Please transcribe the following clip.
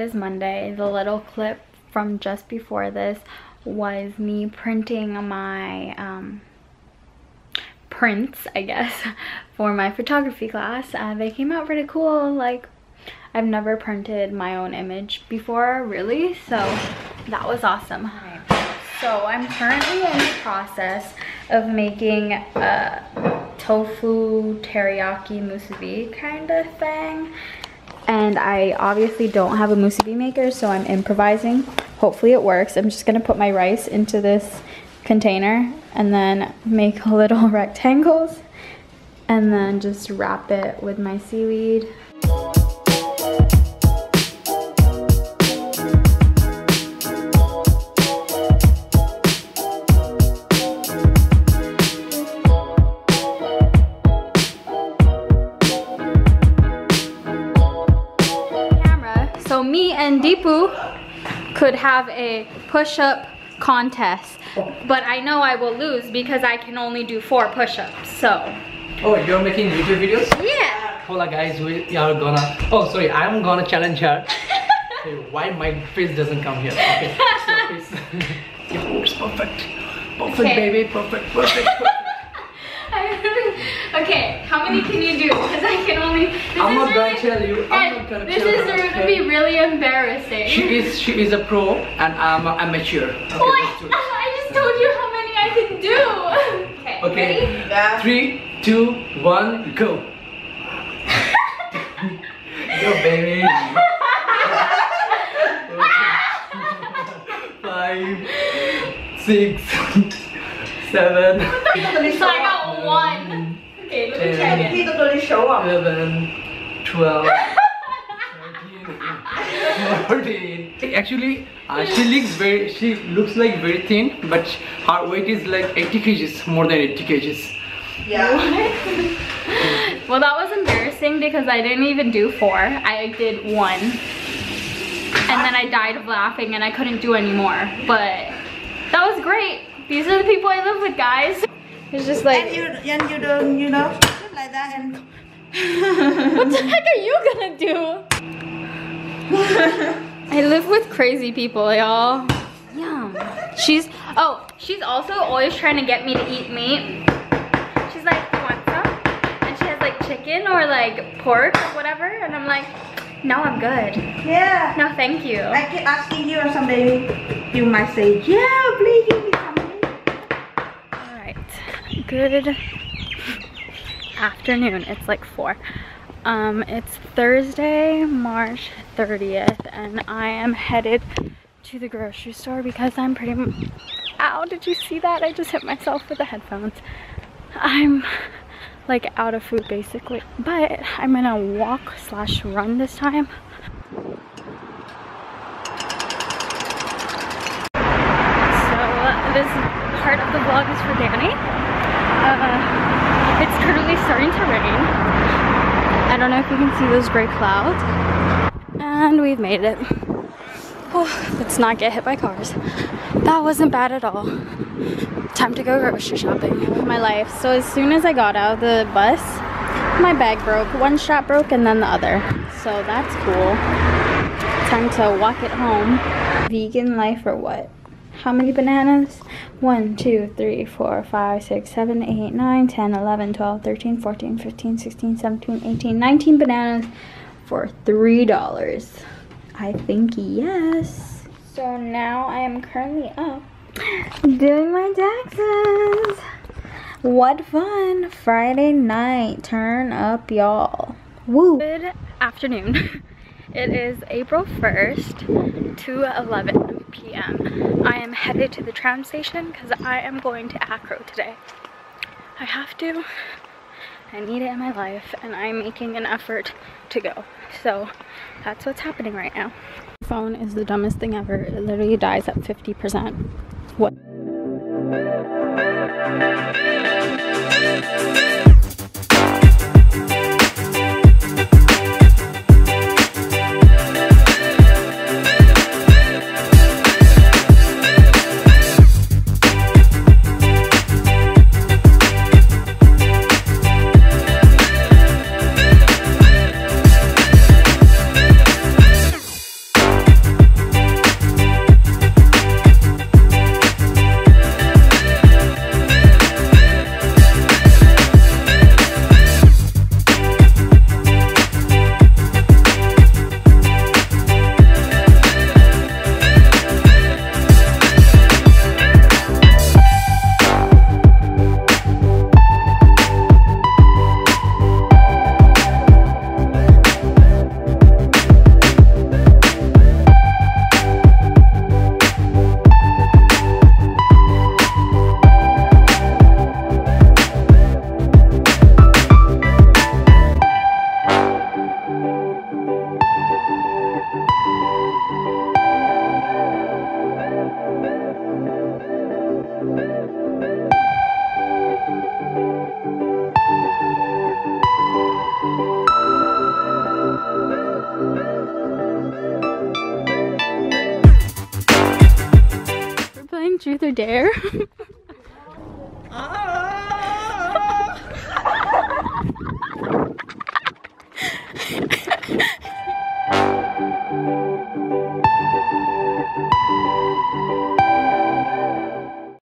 It is Monday. The little clip from just before this was me printing my um, prints, I guess, for my photography class. Uh, they came out pretty cool. Like, I've never printed my own image before, really. So that was awesome. So I'm currently in the process of making a tofu teriyaki musubi kind of thing and I obviously don't have a musubi maker so I'm improvising. Hopefully it works. I'm just gonna put my rice into this container and then make little rectangles and then just wrap it with my seaweed. Could have a push-up contest. Oh. But I know I will lose because I can only do four push-ups, so. Oh, you're making YouTube videos? Yeah. Hola guys, we are gonna, oh sorry, I'm gonna challenge her. why my face doesn't come here? Okay, so face. it's perfect. Perfect okay. baby, perfect, perfect, perfect. Okay, how many can you do? Because I can only. I'm not really, gonna tell you. I'm not gonna this tell you. This is going to be really embarrassing. She is she is a pro and I'm a amateur. Okay, what? I just told you how many I can do. Okay. Okay. Yeah. Three, two, one, go. go, baby. Five, six, let me check it. 11, 12, 13, 14. Actually, uh, she looks very, she looks like very thin, but her weight is like 80 kgs, more than 80 kgs. Yeah. well, that was embarrassing because I didn't even do four. I did one. And then I died of laughing and I couldn't do any more. But that was great. These are the people I live with, guys. It's just like. And you, and you don't, you know, like that and. what the heck are you gonna do? I live with crazy people, y'all. Yum. She's, oh, she's also always trying to get me to eat meat. She's like, you want some? And she has like chicken or like pork or whatever. And I'm like, no, I'm good. Yeah. No, thank you. I keep asking you or somebody, you might say, yeah, please give me some good afternoon. It's like four. Um, it's Thursday, March 30th, and I am headed to the grocery store because I'm pretty, ow, did you see that? I just hit myself with the headphones. I'm like out of food basically, but I'm gonna walk slash run this time. So this part of the vlog is for Danny. Uh, it's currently starting to rain. I don't know if you can see those gray clouds. And we've made it. Oh, let's not get hit by cars. That wasn't bad at all. Time to go grocery shopping. My life. So as soon as I got out of the bus, my bag broke. One strap broke and then the other. So that's cool. Time to walk it home. Vegan life or what? How many bananas? 1, 2, 3, 4, 5, 6, 7, 8, 9, 10, 11, 12, 13, 14, 15, 16, 17, 18, 19 bananas for $3. I think yes. So now I am currently up doing my taxes. What fun. Friday night. Turn up, y'all. Woo. Good afternoon. It is April 1st, 2 p.m. I am headed to the tram station because I am going to Acro today. I have to. I need it in my life and I'm making an effort to go. So that's what's happening right now. Phone is the dumbest thing ever. It literally dies at 50%. What? Truth or Dare.